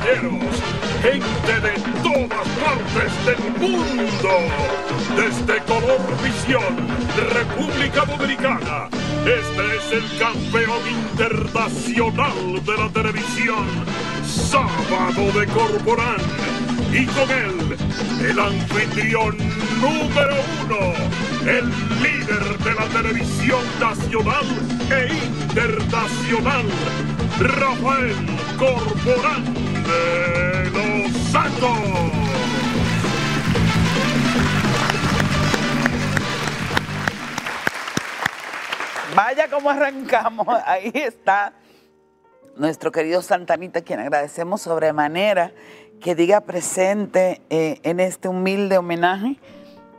caballeros, gente de todas partes del mundo, desde Color Visión, República Dominicana. Este es el campeón internacional de la televisión, Sábado de Corporán. Y con él, el anfitrión número uno, el líder de la televisión nacional e internacional, Rafael Corporán de Santos. Vaya como arrancamos. Ahí está nuestro querido Santanita, quien agradecemos sobremanera que diga presente eh, en este humilde homenaje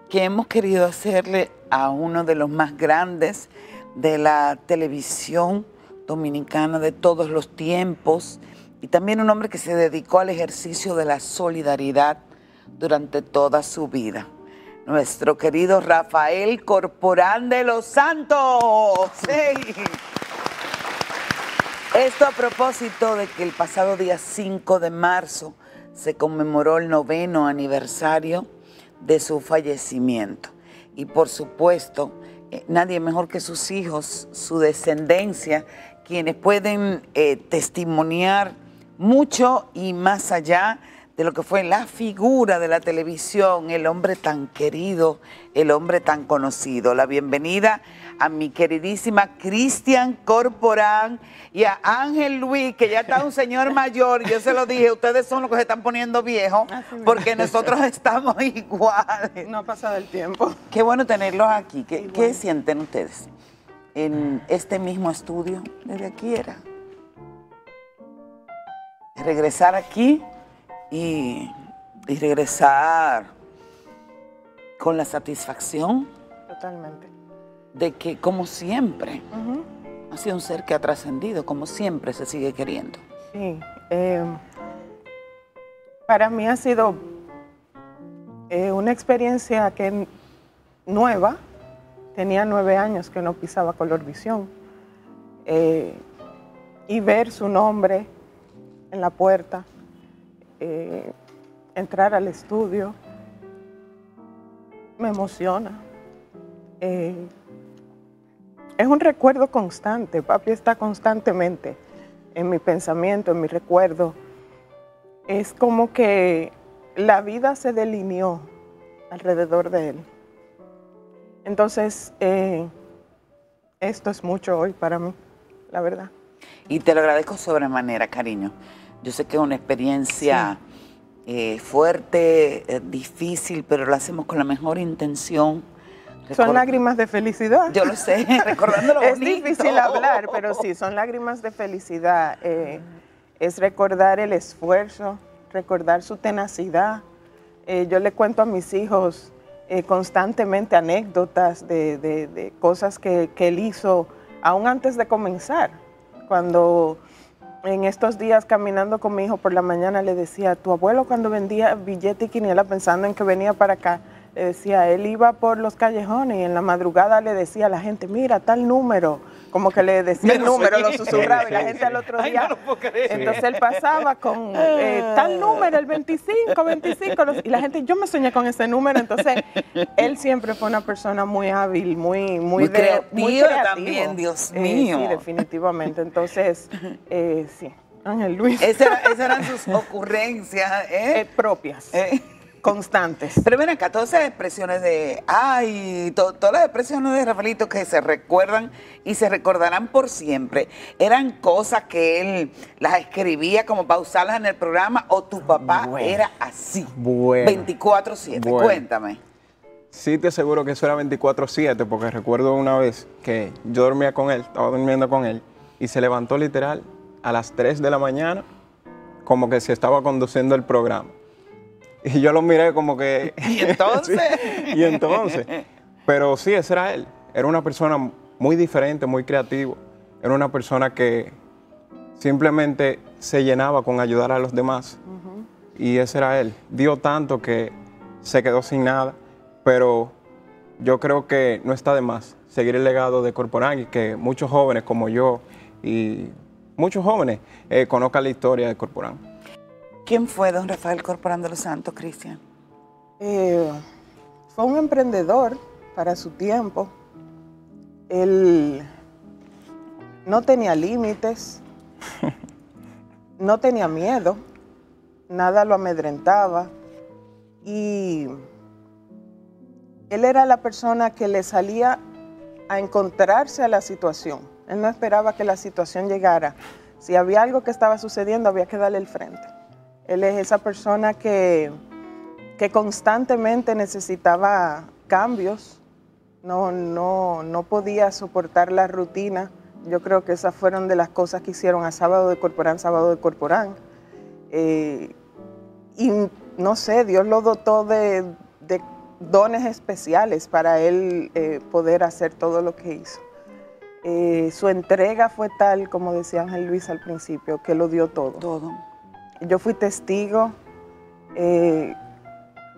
que hemos querido hacerle a uno de los más grandes de la televisión dominicana de todos los tiempos y también un hombre que se dedicó al ejercicio de la solidaridad durante toda su vida. Nuestro querido Rafael Corporán de los Santos. Sí. Esto a propósito de que el pasado día 5 de marzo se conmemoró el noveno aniversario de su fallecimiento. Y por supuesto, eh, nadie mejor que sus hijos, su descendencia, quienes pueden eh, testimoniar mucho y más allá de lo que fue la figura de la televisión, el hombre tan querido, el hombre tan conocido. La bienvenida a mi queridísima Cristian Corporán y a Ángel Luis, que ya está un señor mayor. Yo se lo dije, ustedes son los que se están poniendo viejos, porque nosotros estamos iguales. No ha pasado el tiempo. Qué bueno tenerlos aquí. ¿Qué, ¿qué sienten ustedes en este mismo estudio? Desde aquí era. Regresar aquí y, y regresar con la satisfacción Totalmente. de que como siempre ha sido un ser que ha trascendido, como siempre se sigue queriendo. Sí. eh, para mí ha sido eh, una experiencia que nueva. Tenía nueve años que no pisaba Color Visión. Eh, y ver su nombre en la puerta, eh, entrar al estudio, me emociona. Eh, es un recuerdo constante, papi está constantemente en mi pensamiento, en mi recuerdo. Es como que la vida se delineó alrededor de él. Entonces, eh, esto es mucho hoy para mí, la verdad. Y te lo agradezco sobremanera, cariño. Yo sé que es una experiencia eh, fuerte, eh, difícil, pero lo hacemos con la mejor intención. Son lágrimas de felicidad. Yo lo sé, recordando lo es bonito. difícil hablar, pero sí, son lágrimas de felicidad. Eh, es recordar el esfuerzo, recordar su tenacidad. Yo le cuento a mis hijos constantemente anécdotas de, de- de cosas que, que él hizo aún antes de comenzar. Cuando en estos días caminando con mi hijo por la mañana le decía, tu abuelo cuando vendía billete y quiniela pensando en que venía para acá, le decía, él iba por los callejones y en la madrugada le decía a la gente, mira, tal número, como que le decía el número, lo susurraba y la gente al otro Ay, día. no lo puedo creer. Entonces él pasaba con eh, tal número, el 25, 25, los- y la gente, yo me soñé con ese número. Entonces él siempre fue una persona muy hábil, muy, muy, Muy de- creativa creativo. también, Dios Eh, mío. sí, definitivamente. Entonces, eh, sí, Ángel Luis. Esa era- esas eran sus ocurrencias, ¿eh? Eh, propias, Eh. Constantes. Pero ven acá, todas esas expresiones de, ay, to- todas las expresiones de Rafaelito que se recuerdan y se recordarán por siempre, ¿eran cosas que él las escribía como para usarlas en el programa o tu papá Bueno. era así? Bueno. 24-7, Bueno. cuéntame. Sí te aseguro que eso era 24/7 porque recuerdo una vez que yo dormía con él, estaba durmiendo con él y se levantó literal a las 3 de la mañana como que se estaba conduciendo el programa. Y yo lo miré como que... ¿Y entonces? Sí, y entonces. Pero sí, ese era él. Era una persona muy diferente, muy creativo. Era una persona que simplemente se llenaba con ayudar a los demás. Y ese era él. Dio tanto que se quedó sin nada. Pero yo creo que no está de más seguir el legado de Corporán y que muchos jóvenes como yo y muchos jóvenes eh, conozcan la historia de Corporán. ¿Quién fue don Rafael Corporán de los Santos, Cristian? Eh, fue un emprendedor para su tiempo. Él no tenía límites, no tenía miedo, nada lo amedrentaba y él era la persona que le salía a encontrarse a la situación. Él no esperaba que la situación llegara. Si había algo que estaba sucediendo, había que darle el frente. Él es esa persona que, que constantemente necesitaba cambios, no, no, no podía soportar la rutina. Yo creo que esas fueron de las cosas que hicieron a Sábado de Corporán, Sábado de Corporán. Eh, y no sé, Dios lo dotó de, de dones especiales para él eh, poder hacer todo lo que hizo. Eh, su entrega fue tal, como decía Ángel Luis al principio, que lo dio todo. Todo. Yo fui testigo eh,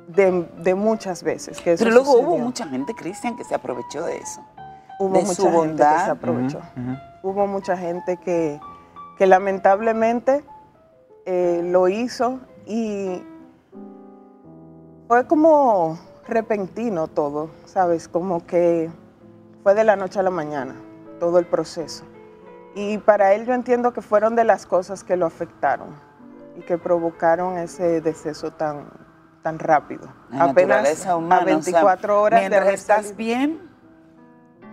de, de muchas veces que eso Pero luego hubo mucha gente, Cristian, que se aprovechó de eso. hubo de mucha su gente bondad. que se aprovechó. Hubo mucha gente que, que lamentablemente eh, lo hizo y fue como repentino todo, ¿sabes? Como que fue de la noche a la mañana todo el proceso. Y para él yo entiendo que fueron de las cosas que lo afectaron y que provocaron ese deceso tan, tan rápido. La humana. a 24 o sea, horas de Mientras haber estás salido- bien,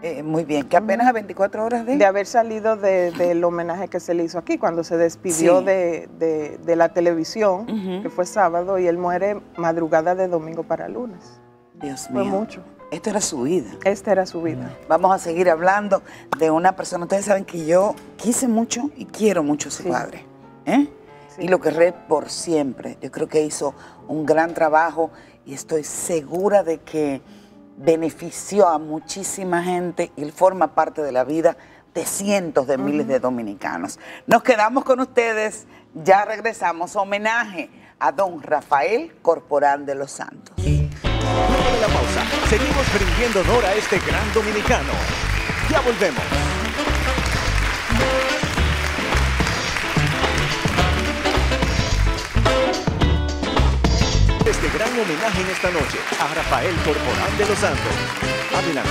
eh, muy bien, que apenas a 24 horas de... de haber salido de- del homenaje que se le hizo aquí, cuando se despidió Sí. de, de- de la televisión, que fue sábado, y él muere madrugada de domingo para lunes. Dios Fue mío. mucho. Esto era su vida. Esta era su vida. Vamos a seguir hablando de una persona. Ustedes saben que yo quise mucho y quiero mucho a su Sí. padre. ¿eh? Sí. Y lo querré por siempre. Yo creo que hizo un gran trabajo y estoy segura de que benefició a muchísima gente y forma parte de la vida de cientos de miles de dominicanos. Nos quedamos con ustedes. Ya regresamos. Homenaje a don Rafael Corporán de los Santos. Luego de la pausa, seguimos rindiendo honor a este gran dominicano. Ya volvemos. Este gran homenaje en esta noche a Rafael Corporán de los Santos. Adelante.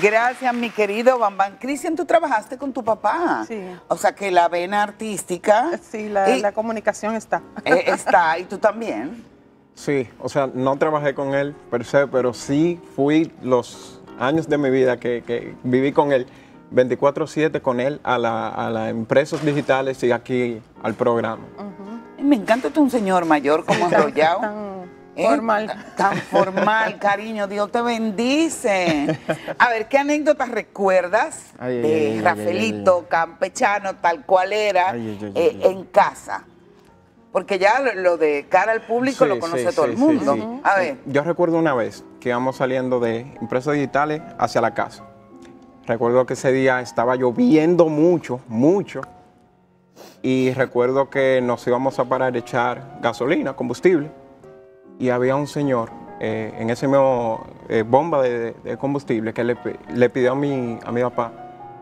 Gracias, mi querido Bambán. Cristian, tú trabajaste con tu papá. Sí. O sea que la vena artística Sí, la, y- la comunicación está. eh, está, y tú también. Sí, o sea, no trabajé con él per se, pero sí fui los años de mi vida que, que viví con él, 24/7 con él a las a las empresas digitales y aquí al programa. Me encanta tú un señor mayor como enrollado. ¿Eh? formal. Tan formal, cariño. Dios te bendice. A ver, ¿qué anécdotas recuerdas Ay, de ay, ay, Rafaelito, campechano, tal cual era, eh, en casa? Porque ya lo, lo de cara al público Sí, lo conoce sí, todo sí, el mundo. A ver. Yo recuerdo una vez que íbamos saliendo de empresas digitales hacia la casa. Recuerdo que ese día estaba lloviendo mucho, mucho. Y recuerdo que nos íbamos a parar a echar gasolina, combustible. Y había un señor eh, en ese mismo eh, bomba de, de combustible que le, pi- le pidió a mi, a mi papá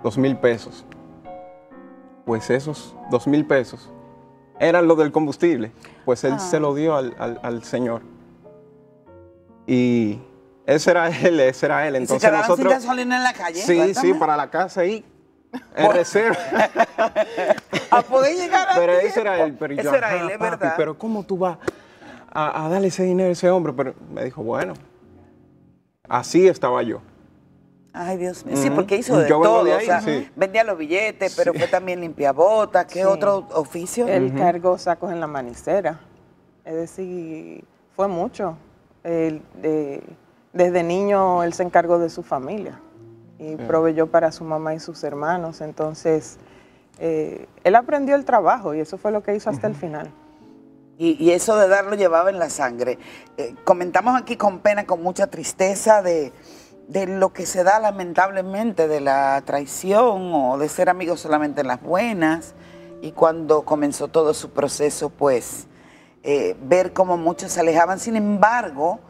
dos mil pesos. Pues esos dos mil pesos eran los del combustible. Pues él Ah. se lo dio al, al- al señor. Y ese era él, ese era él. ¿Y se Entonces nosotros... sin gasolina en la calle? Sí, sí, para la casa ahí. En reserva. A poder llegar a Pero ese era él. Pero yo, Ese era "Ajá, él, es papi, verdad. Pero ¿cómo tú vas a, a darle ese dinero a ese hombre? Pero me dijo, bueno, así estaba yo. Ay, Dios mío. Sí, porque hizo de Yo vengo todo. de o ahí, sea, sí. vendía los billetes, pero fue también limpiabotas. ¿Qué Sí. otro oficio? Él cargó sacos en la manicera. Es decir, fue mucho. Él, eh, desde niño él se encargó de su familia y proveyó para su mamá y sus hermanos. Entonces, eh, él aprendió el trabajo y eso fue lo que hizo hasta el final. Y, eso de darlo llevaba en la sangre. Eh, comentamos aquí con pena, con mucha tristeza de, de lo que se da lamentablemente de la traición o de ser amigos solamente en las buenas. Y cuando comenzó todo su proceso, pues eh, ver cómo muchos se alejaban. Sin embargo,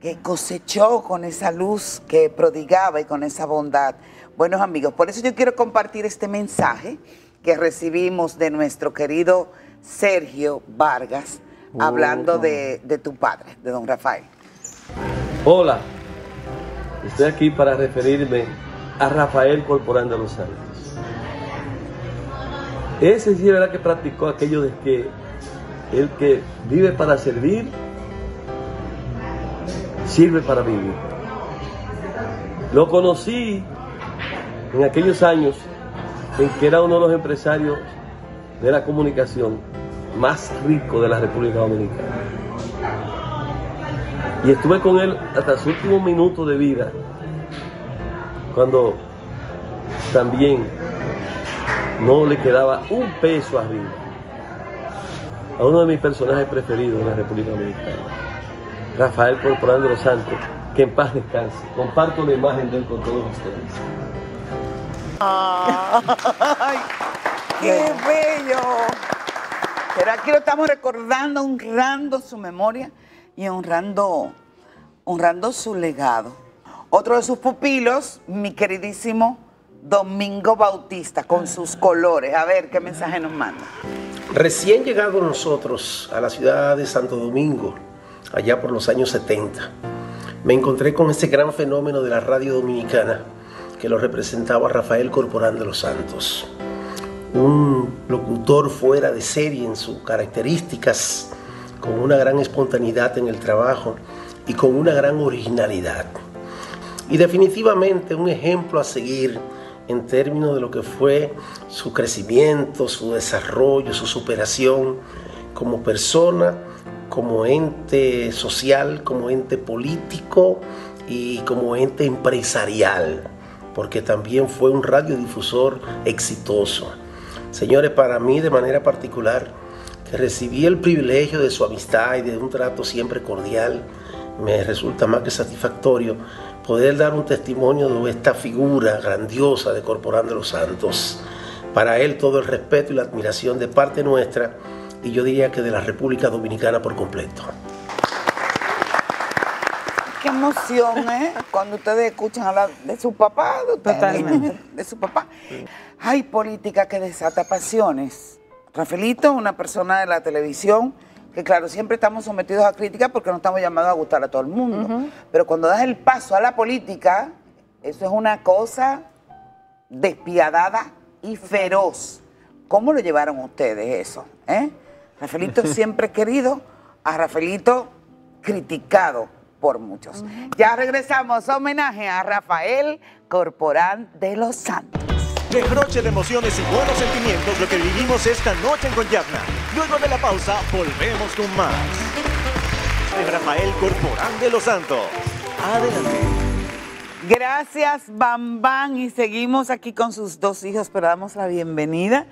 que cosechó con esa luz que prodigaba y con esa bondad. Buenos amigos, por eso yo quiero compartir este mensaje que recibimos de nuestro querido Sergio Vargas, hablando de, de tu padre, de don Rafael. Hola, estoy aquí para referirme a Rafael Corporán de los Santos. Ese sí era que practicó aquello de que el que vive para servir, sirve para vivir. Lo conocí en aquellos años en que era uno de los empresarios de la comunicación más rico de la República Dominicana. Y estuve con él hasta su último minuto de vida, cuando también no le quedaba un peso arriba. A uno de mis personajes preferidos de la República Dominicana, Rafael Corporal de los Santos, que en paz descanse. Comparto la imagen de él con todos ustedes. ¡Ay! ¡Qué bello! Pero aquí lo estamos recordando, honrando su memoria y honrando, honrando su legado. Otro de sus pupilos, mi queridísimo Domingo Bautista, con sus colores. A ver qué mensaje nos manda. Recién llegado nosotros a la ciudad de Santo Domingo, allá por los años 70, me encontré con este gran fenómeno de la radio dominicana que lo representaba Rafael Corporán de los Santos. Un locutor fuera de serie en sus características, con una gran espontaneidad en el trabajo y con una gran originalidad. Y definitivamente un ejemplo a seguir en términos de lo que fue su crecimiento, su desarrollo, su superación como persona, como ente social, como ente político y como ente empresarial porque también fue un radiodifusor exitoso. Señores, para mí de manera particular, que recibí el privilegio de su amistad y de un trato siempre cordial, me resulta más que satisfactorio poder dar un testimonio de esta figura grandiosa de Corporán de los Santos. Para él todo el respeto y la admiración de parte nuestra y yo diría que de la República Dominicana por completo qué emoción, ¿eh? Cuando ustedes escuchan hablar de su papá, de, Totalmente. de su papá. Hay política que desata pasiones. Rafaelito, una persona de la televisión, que claro, siempre estamos sometidos a críticas porque no estamos llamados a gustar a todo el mundo. Pero cuando das el paso a la política, eso es una cosa despiadada y feroz. ¿Cómo lo llevaron ustedes eso? Eh? Rafaelito siempre querido, a Rafaelito criticado por muchos. Ya regresamos. Homenaje a Rafael Corporán de los Santos. Derroche de emociones y buenos sentimientos lo que vivimos esta noche en Goyapna. Luego de la pausa, volvemos con más. Rafael Corporán de los Santos. Adelante. Gracias, Bam Bam. Y seguimos aquí con sus dos hijos, pero damos la bienvenida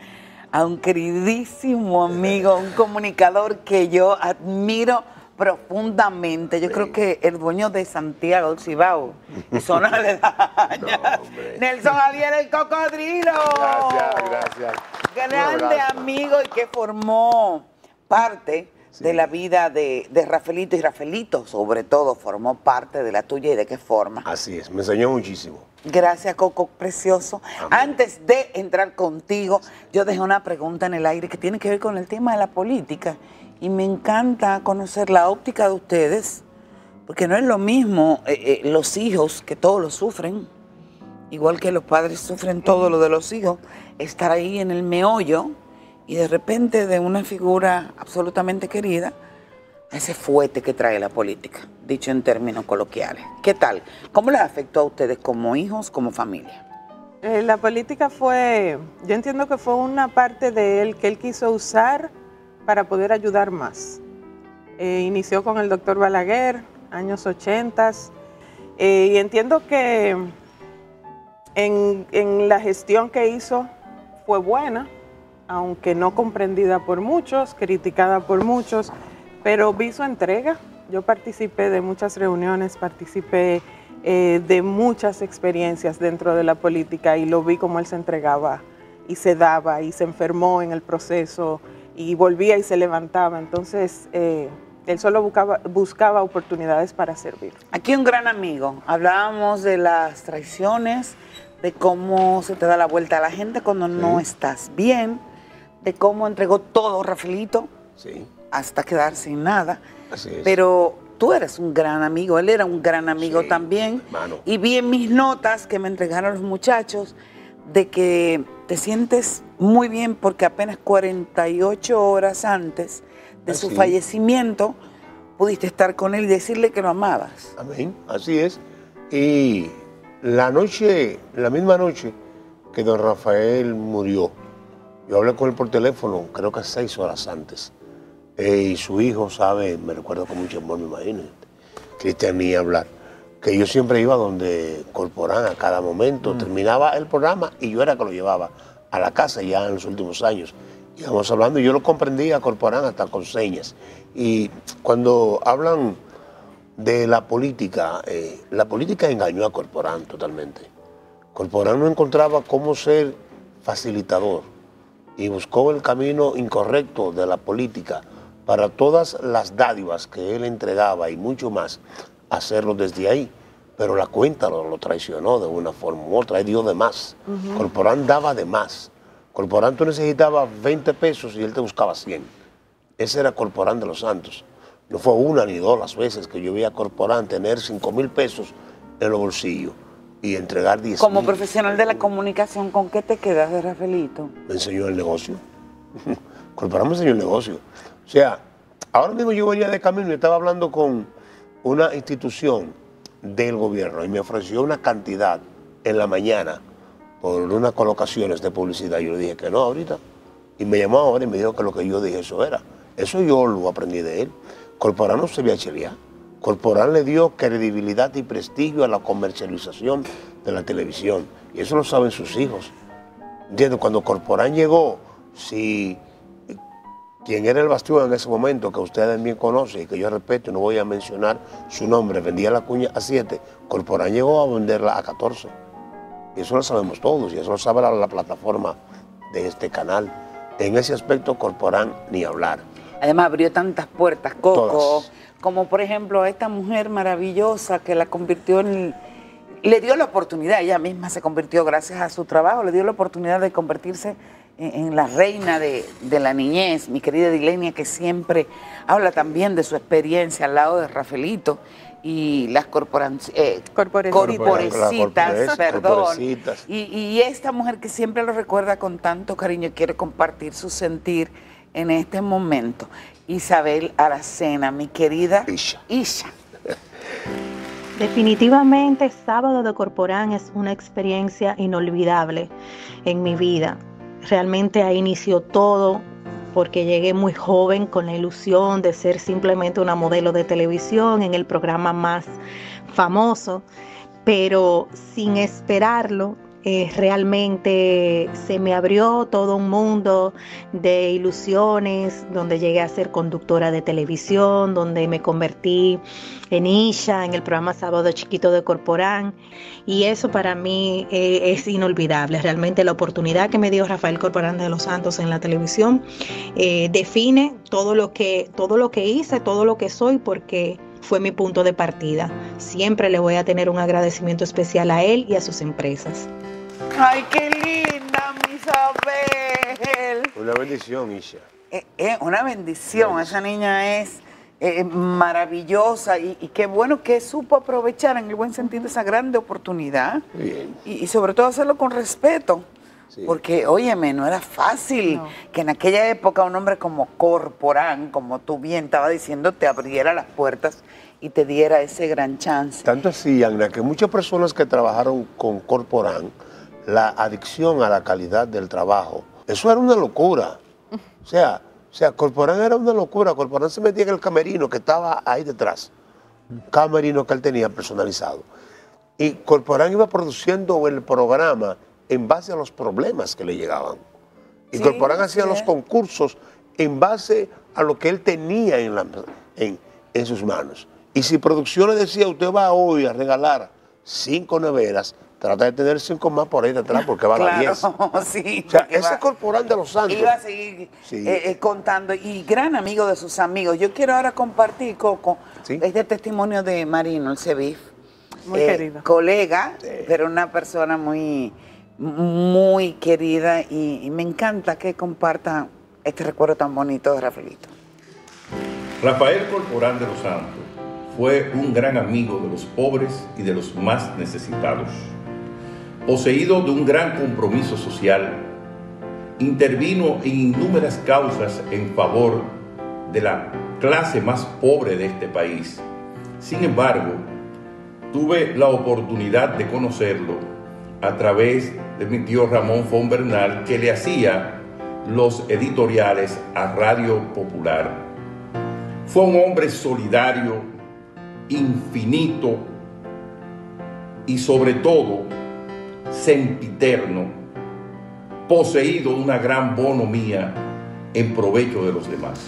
a un queridísimo amigo, un comunicador que yo admiro profundamente. Yo creo que el dueño de Santiago, el Cibao, y zona aledaña, Nelson Javier el Cocodrilo. Gracias, gracias. Grande amigo y que formó parte de la vida de, de Rafaelito y Rafaelito sobre todo formó parte de la tuya y de qué forma. Así es, me enseñó muchísimo. Gracias, Coco Precioso. Antes de entrar contigo, yo dejé una pregunta en el aire que tiene que ver con el tema de la política. Y me encanta conocer la óptica de ustedes, porque no es lo mismo eh, eh, los hijos, que todos lo sufren, igual que los padres sufren todo lo de los hijos, estar ahí en el meollo y de repente de una figura absolutamente querida, ese fuete que trae la política, dicho en términos coloquiales. ¿Qué tal? ¿Cómo les afectó a ustedes como hijos, como familia? Eh, la política fue, yo entiendo que fue una parte de él que él quiso usar para poder ayudar más. Eh, inició con el doctor Balaguer, años 80, eh, y entiendo que en, la gestión que hizo fue buena, aunque no comprendida por muchos, criticada por muchos, pero vi su entrega. Yo participé de muchas reuniones, participé eh, de muchas experiencias dentro de la política y lo vi como él se entregaba y se daba y se enfermó en el proceso y volvía y se levantaba. Entonces, eh, él solo buscaba, buscaba oportunidades para servir. Aquí un gran amigo. Hablábamos de las traiciones, de cómo se te da la vuelta a la gente cuando no estás bien, de cómo entregó todo Rafaelito Sí, hasta quedar sin nada. así es. Pero tú eres un gran amigo, él era un gran amigo Sí, también. hermano. Y vi en mis notas que me entregaron los muchachos de que te sientes muy bien porque apenas 48 horas antes de su Así. fallecimiento pudiste estar con él y decirle que lo amabas. Amén, así es. Y la noche, la misma noche que don Rafael murió, yo hablé con él por teléfono, creo que seis horas antes. Eh, y su hijo sabe, me recuerdo con mucho amor, me imagino, Cristian ni hablar, que yo siempre iba donde Corporán a cada momento, terminaba el programa y yo era que lo llevaba a la casa ya en los últimos años. Íbamos hablando yo lo comprendía a Corporán hasta con señas. Y cuando hablan de la política, eh, la política engañó a Corporán totalmente. Corporán no encontraba cómo ser facilitador y buscó el camino incorrecto de la política para todas las dádivas que él entregaba y mucho más, hacerlo desde ahí. Pero la cuenta lo, lo traicionó de una forma u otra, él dio de más. Corporán daba de más. Corporán tú necesitabas 20 pesos y él te buscaba 100. Ese era Corporán de los Santos. No fue una ni dos las veces que yo vi a Corporán tener 5 mil pesos en los bolsillos y entregar 10 Como profesional de la comunicación, ¿con qué te quedas de Rafaelito? Me enseñó el negocio. Corporán me enseñó el negocio. O sea, ahora mismo yo venía de camino y estaba hablando con una institución del gobierno y me ofreció una cantidad en la mañana por unas colocaciones de publicidad. Yo le dije que no ahorita. Y me llamó ahora y me dijo que lo que yo dije eso era. Eso yo lo aprendí de él. Corporán no se veía chelear. Corporán le dio credibilidad y prestigio a la comercialización de la televisión. Y eso lo saben sus hijos. ¿Entiendes? Cuando Corporán llegó, si quien era el bastión en ese momento, que ustedes bien conocen y que yo respeto, no voy a mencionar su nombre, vendía la cuña a 7, Corporán llegó a venderla a 14. Y eso lo sabemos todos, y eso lo sabe la, la plataforma de este canal. En ese aspecto, Corporán ni hablar. Además abrió tantas puertas, Coco, Todas. como por ejemplo a esta mujer maravillosa que la convirtió en... Le dio la oportunidad, ella misma se convirtió gracias a su trabajo, le dio la oportunidad de convertirse en, la reina de, de la niñez, mi querida Dilenia, que siempre habla también de su experiencia al lado de Rafaelito y las eh, Corporecitas. perdón. Y, y esta mujer que siempre lo recuerda con tanto cariño, quiere compartir su sentir en este momento. Isabel Aracena, mi querida Isha. Isha. Definitivamente, Sábado de Corporán es una experiencia inolvidable en mi vida. Realmente ahí inició todo porque llegué muy joven con la ilusión de ser simplemente una modelo de televisión en el programa más famoso, pero sin esperarlo, eh, realmente se me abrió todo un mundo de ilusiones, donde llegué a ser conductora de televisión, donde me convertí en Isha, en el programa Sábado Chiquito de Corporán, y eso para mí eh, es inolvidable. Realmente la oportunidad que me dio Rafael Corporán de los Santos en la televisión eh, define todo lo que todo lo que hice, todo lo que soy, porque fue mi punto de partida. Siempre le voy a tener un agradecimiento especial a él y a sus empresas. Ay, qué linda, mi Isabel. Una bendición, Isha. Eh, eh, una bendición, esa niña es eh, maravillosa y, y qué bueno que supo aprovechar en el buen sentido esa grande oportunidad Bien. y, y sobre todo hacerlo con respeto. Sí. Porque, óyeme, no era fácil No. que en aquella época un hombre como Corporán, como tú bien estaba diciendo, te abriera las puertas y te diera ese gran chance. Tanto así, Agna, que muchas personas que trabajaron con Corporán, la adicción a la calidad del trabajo, eso era una locura. O sea, o sea, Corporán era una locura. Corporán se metía en el camerino que estaba ahí detrás. Un camerino que él tenía personalizado. Y Corporán iba produciendo el programa en base a los problemas que le llegaban. Y Sí, Corporán hacía sí los concursos en base a lo que él tenía en, la- en- en sus manos. Y si producción le decía, usted va hoy a regalar cinco neveras, trata de tener cinco más por ahí detrás porque van a 10. O Claro, sí. sea, porque ese va- Corporán de los Santos. Iba a seguir Sí. eh, eh, contando y gran amigo de sus amigos. Yo quiero ahora compartir, Coco, Sí. este testimonio de Marino, el Cebif. Muy Eh, querido. Colega, Sí. pero una persona muy, muy querida y, me encanta que comparta este recuerdo tan bonito de Rafaelito. Rafael Corporán de los Santos fue un gran amigo de los pobres y de los más necesitados. Poseído de un gran compromiso social, intervino en innumerables causas en favor de la clase más pobre de este país. Sin embargo, tuve la oportunidad de conocerlo a través de mi tío Ramón Fon Bernal, que le hacía los editoriales a Radio Popular. Fue un hombre solidario, infinito y sobre todo sempiterno, poseído de una gran bonomía en provecho de los demás.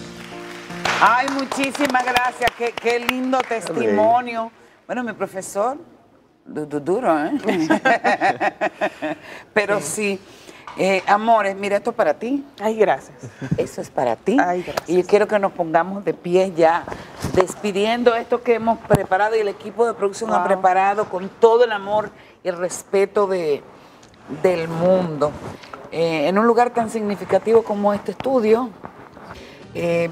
Ay, muchísimas gracias. Qué, qué lindo testimonio. Bueno, mi profesor, du- du- duro, ¿eh? Pero sí. Eh, amores, mira esto para ti. Ay, gracias. Eso es para ti. Ay, gracias. Y yo quiero que nos pongamos de pie ya, despidiendo esto que hemos preparado y el equipo de producción ha preparado con todo el amor y el respeto de, del mundo. Eh, en un lugar tan significativo como este estudio, eh,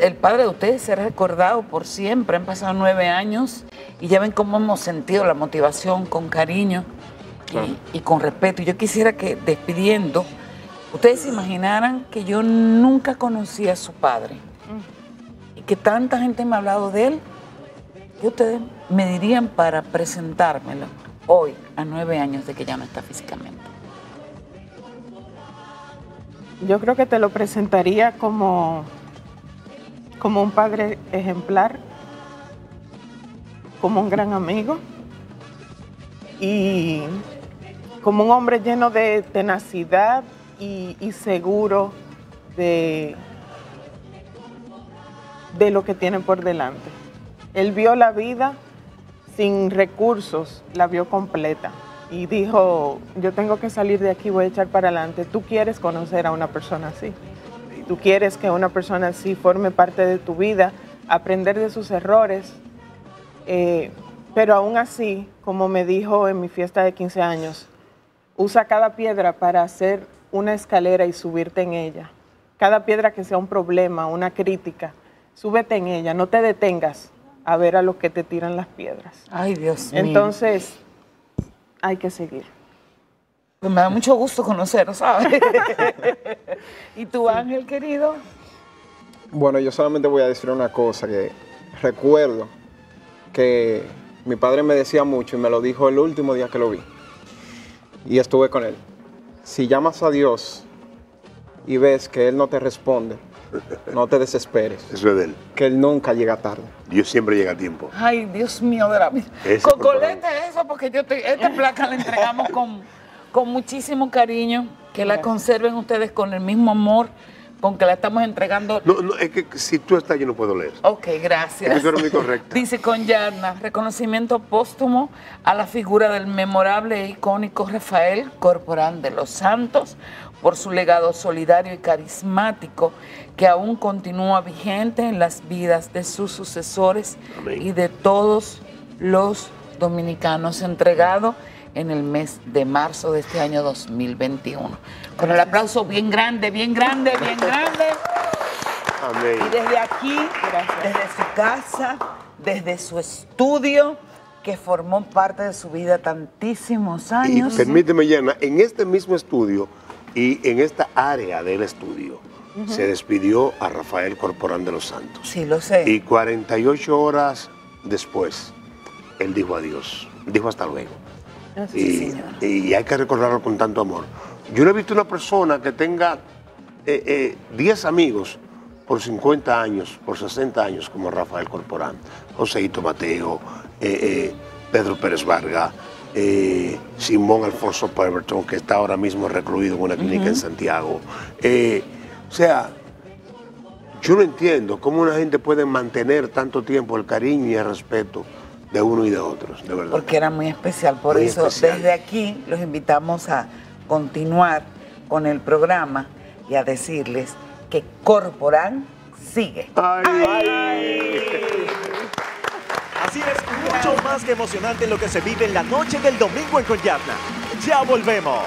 el padre de ustedes será recordado por siempre. Han pasado nueve años y ya ven cómo hemos sentido la motivación con cariño y, y con respeto. Yo quisiera que despidiendo, ustedes se imaginaran que yo nunca conocí a su padre y que tanta gente me ha hablado de él. ¿Qué ustedes me dirían para presentármelo hoy, a nueve años de que ya no está físicamente? Yo creo que te lo presentaría como, como un padre ejemplar, como un gran amigo y como un hombre lleno de tenacidad y, seguro de, de lo que tiene por delante. Él vio la vida sin recursos, la vio completa y dijo, yo tengo que salir de aquí, voy a echar para adelante. Tú quieres conocer a una persona así. Tú quieres que una persona así forme parte de tu vida, aprender de sus errores. eh, pero aún así, como me dijo en mi fiesta de 15 años, usa cada piedra para hacer una escalera y subirte en ella. Cada piedra que sea un problema, una crítica, súbete en ella, no te detengas a ver a los que te tiran las piedras. Ay, Dios mío. Entonces, hay que seguir. Pues me da mucho gusto conocerlo, ¿sabes? ¿Y tu ángel querido? Bueno, yo solamente voy a decir una cosa, que recuerdo que mi padre me decía mucho y me lo dijo el último día que lo vi. Y estuve con él. Si llamas a Dios y ves que Él no te responde, no te desesperes, Eso es de él. que Él nunca llega tarde. Dios siempre llega a tiempo. Ay, Dios mío de la vida. Cocolete eso, porque yo te, esta placa la entregamos con, con muchísimo cariño. Que la conserven ustedes con el mismo amor con que la estamos entregando. No, no, es que si tú estás, yo no puedo leer. Ok, gracias. Eso era muy correcto. Dice con Yarna, reconocimiento póstumo a la figura del memorable e icónico Rafael Corporán de los Santos por su legado solidario y carismático que aún continúa vigente en las vidas de sus sucesores Amén. y de todos los dominicanos entregado en el mes de marzo de este año 2021. Con el aplauso bien grande, bien grande, bien grande. Amén. Y desde aquí, desde su casa, desde su estudio, que formó parte de su vida tantísimos Y años. permíteme, Yana, en este mismo estudio y en esta área del estudio se despidió a Rafael Corporán de los Santos. Sí, lo sé. Y 48 horas después, él dijo adiós, dijo hasta luego. Y, y hay que recordarlo con tanto amor. Yo no he visto una persona que tenga eh, eh, 10 amigos por 50 años, por 60 años, como Rafael Corporán, Joseito Mateo, eh, eh, Pedro Pérez Vargas, eh, Simón Alfonso Pemberton, que está ahora mismo recluido en una clínica en Santiago. Eh, o sea, yo no entiendo cómo una gente puede mantener tanto tiempo el cariño y el respeto de uno y de otros, de verdad. Porque era muy especial. Por Muy eso, especial. desde aquí, los invitamos a continuar con el programa y a decirles que Corporán sigue. Así es, mucho más que emocionante lo que se vive en la noche del domingo en Coyatna. Ya volvemos.